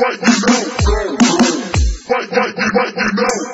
fight, you know, go, go. Fight, fight, fight, you know.